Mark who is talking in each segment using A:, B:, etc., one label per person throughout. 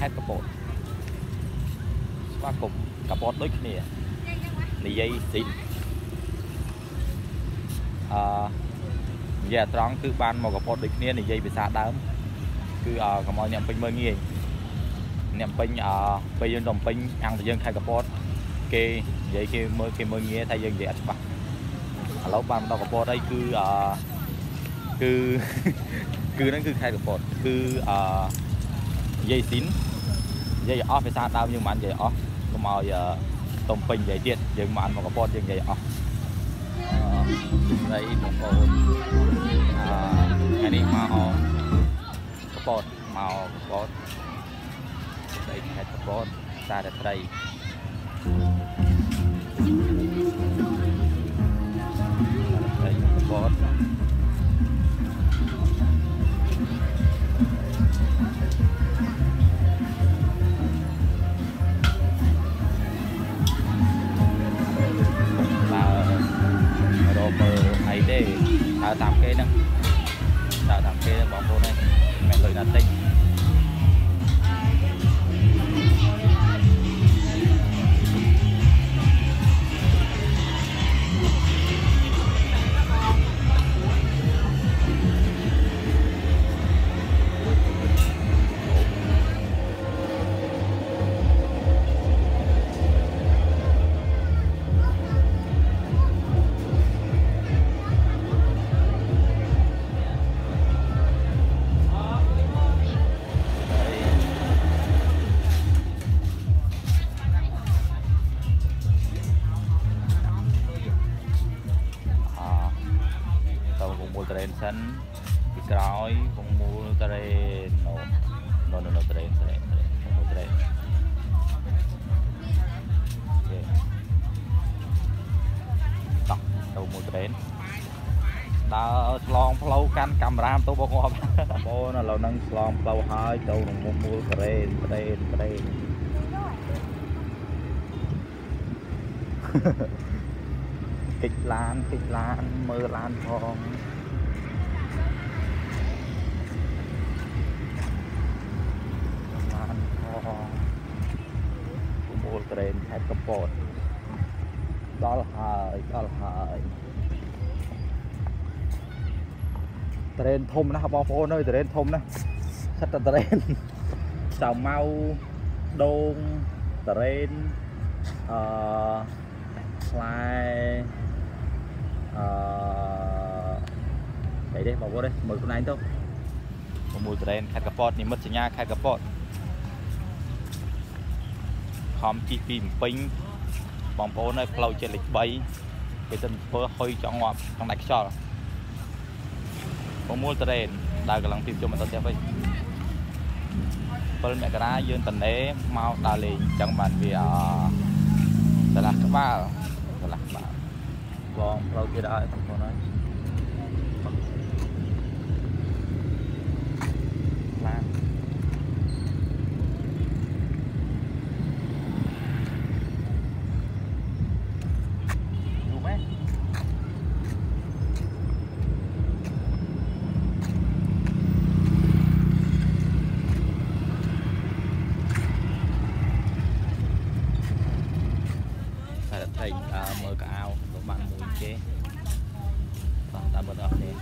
A: ខេត្តកពតស្វាគមន៍កពតដូចគ្នានិយាយស៊ីនអឺនិយាយត្រង់គឺបានមកកពតដូចគ្នានិយាយភាសាដើមគឺអឺកុំឲ្យអ្នកពេញមើលងាយអ្នកពេញអឺពេលយើងទៅពេញអង្គទៅយើងខេត្តកពតគេនិយាយគេមើលគេមើលងាយថាយើងនិយាយអត់ច្បាស់ឥឡូវបានមកដល់កពតហើយគឺអឺគឺគឺហ្នឹងគឺខេត្តកពតគឺអឺនិយាយស៊ីន និយាយអស់ភាសាដើមយើងមិននិយាយអស់កុំឲ្យតុំពេញនិយាយទៀតយើងមិនមកកពតយើងនិយាយអស់អឺស្រីបងប្អូនអឺថ្ងៃនេះមកកពតមកកពតស្រីខេត្តកពតសារតែត្រីត្រី tạm kê nâng đã tạm kê bọn cô này. Mẹ lưỡi là tinh tàu vùng mùa terrain sân ពីក្រោយវងមូលត្រេនណូណូណូត្រេនត្រេនវងមូលត្រេនអូខេតោះទៅមូលត្រេនដើរឆ្លងផ្លូវកាន់កាមេរ៉ាទៅបងងាប់បងប្អូនឥឡូវហ្នឹងឆ្លងផ្លូវហើយទៅក្នុងមុខមូលត្រេនត្រេនត្រេនកិច្ចឡានកិច្ចឡានមើលឡានផងឡានផងប្រមូល ត្រេនខេត្តកំពតដល់ហើយដល់ហើយត្រេនធំណាស់បងប្អូនអើយត្រេនធំណាស់សិតតែត្រេនសាវម៉ៅដូងត្រេនអឺផ្លែអឺអីទេបងប្អូនទេមើលខ្លួនឯងទៅប្រមូលត្រេនខេត្តកពតនិមិត្តសញ្ញាខេត្តកពត ខំជីកពីម្ពិញបងប្អូនហើយផ្លូវជាតិលេខ3ពេលទៅធ្វើហុយចង់ងាប់ក្នុងដាច់ខ្យល់ប្រមូលត្រេនដើរកំឡុងពីជុំមកទៅផ្ទះវិញ7មករាយើងតនេមកដើរលេងអញ្ចឹងបានវាអឺឆ្លាស់ក្បាលឆ្លាស់ក្បាលបងផ្លូវទៀតឲ្យបងប្អូនហើយឡានយូរមែនតែតែអើមើលកៅអៅទៅបានមួយ គេតោះតាមបងប្អូននេះ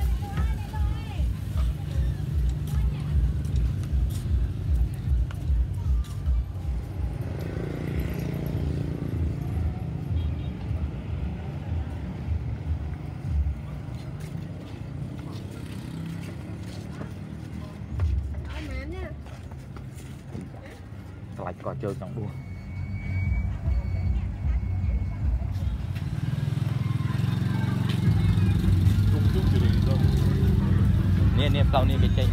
A: ខ្លាច់ក៏ជើងចង់ដួល ផ្លូវនេះគេចេញ